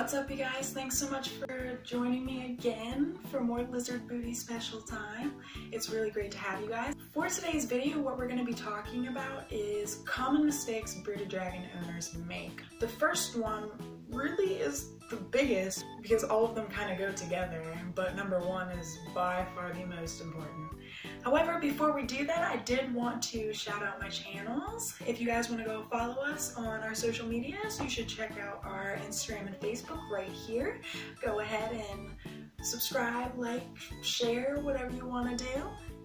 What's up you guys? Thanks so much for joining me again for more Lizard Booty special time. It's really great to have you guys. For today's video, what we're going to be talking about is common mistakes bearded dragon owners make. The first one really is the biggest because all of them kind of go together, but number one is by far the most important. However, before we do that, I did want to shout out my channels. If you guys want to go follow us on our social medias, you should check out our Instagram and Facebook right here. Go ahead and subscribe, like, share, whatever you want to do.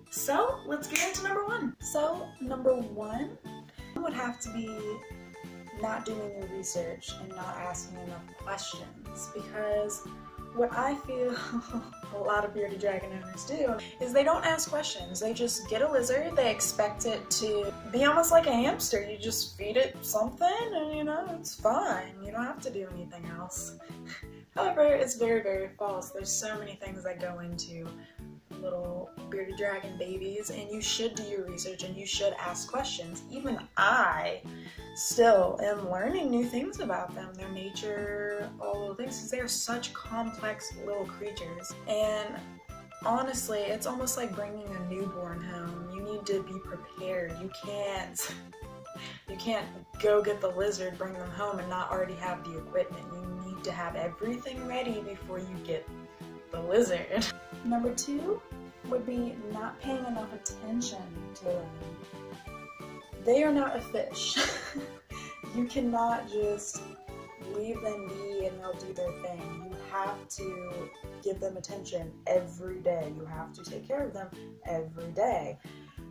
So let's get into number one. So number one would have to be not doing your research and not asking enough questions because what I feel a lot of bearded dragon owners do is they don't ask questions. They just get a lizard, they expect it to be almost like a hamster. You just feed it something and you know, it's fine. You don't have to do anything else. However, it's very, very false. There's so many things that go into little bearded dragon babies and you should do your research and you should ask questions. Even I still am learning new things about them, their nature, all the things, because they are such complex little creatures. And honestly, it's almost like bringing a newborn home. You need to be prepared. You can't you can't go get the lizard, bring them home, and not already have the equipment. You need to have everything ready before you get the lizard. Number two would be not paying enough attention to them. They are not a fish. you cannot just leave them be and they'll do their thing. You have to give them attention every day. You have to take care of them every day.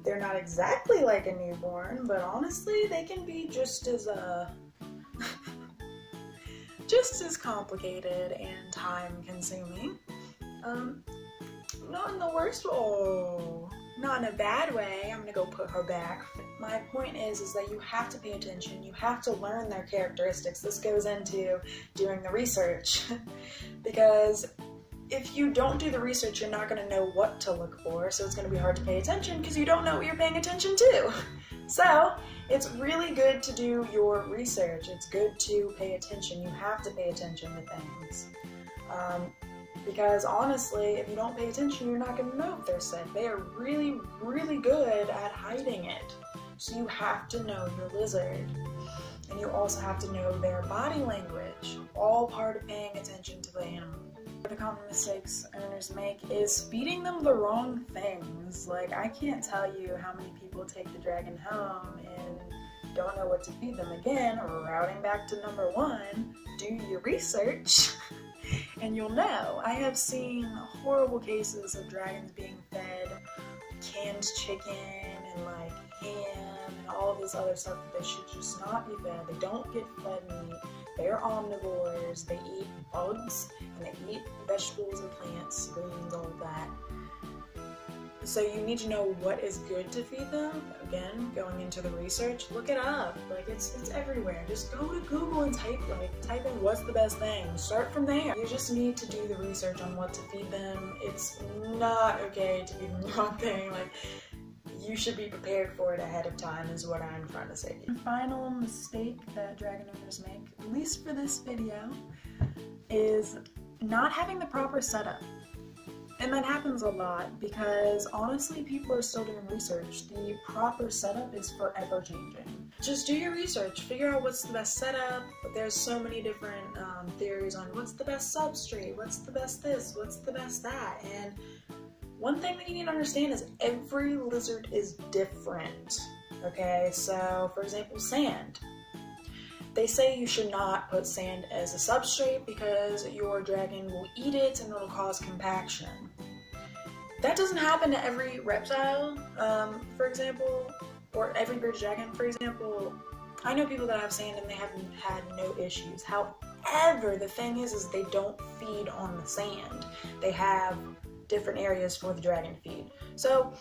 They're not exactly like a newborn, but honestly, they can be just as uh, just as complicated and time consuming. Um, not in the worst, oh, not in a bad way. I'm gonna go put her back. My point is, is that you have to pay attention. You have to learn their characteristics. This goes into doing the research because if you don't do the research, you're not gonna know what to look for. So it's gonna be hard to pay attention because you don't know what you're paying attention to. So it's really good to do your research. It's good to pay attention. You have to pay attention to things. Um, because honestly, if you don't pay attention, you're not going to know if they're sick. They are really, really good at hiding it. So you have to know your lizard. And you also have to know their body language, all part of paying attention to the animal. The common mistakes owners make is feeding them the wrong things. Like, I can't tell you how many people take the dragon home and don't know what to feed them again, routing back to number one, do your research. and you'll know. I have seen horrible cases of dragons being fed canned chicken and like ham and all this other stuff that they should just not be fed. They don't get fed meat. They're omnivores. They eat bugs and they eat vegetables and plants, greens, all of that. So you need to know what is good to feed them. Again, going into the research, look it up. Like it's it's everywhere. Just go to Google and type like type in what's the best thing. Start from there. You just need to do the research on what to feed them. It's not okay to feed them the wrong thing. Like you should be prepared for it ahead of time is what I'm trying to say. The final mistake that dragon owners make, at least for this video, is not having the proper setup. And that happens a lot because honestly, people are still doing research. The proper setup is forever changing. Just do your research, figure out what's the best setup. There's so many different um, theories on what's the best substrate, what's the best this, what's the best that. And one thing that you need to understand is every lizard is different. Okay, so for example, sand. They say you should not put sand as a substrate because your dragon will eat it and it'll cause compaction. That doesn't happen to every reptile, um, for example, or every bearded dragon, for example. I know people that have sand and they haven't had no issues. However, the thing is, is they don't feed on the sand. They have different areas for the dragon feed. So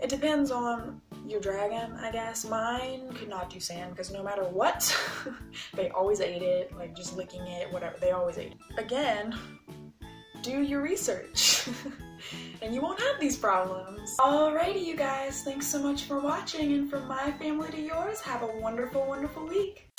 it depends on your dragon, I guess. Mine could not do sand because no matter what, they always ate it, like just licking it, whatever, they always ate it. Again, do your research and you won't have these problems. Alrighty, you guys, thanks so much for watching and from my family to yours, have a wonderful, wonderful week.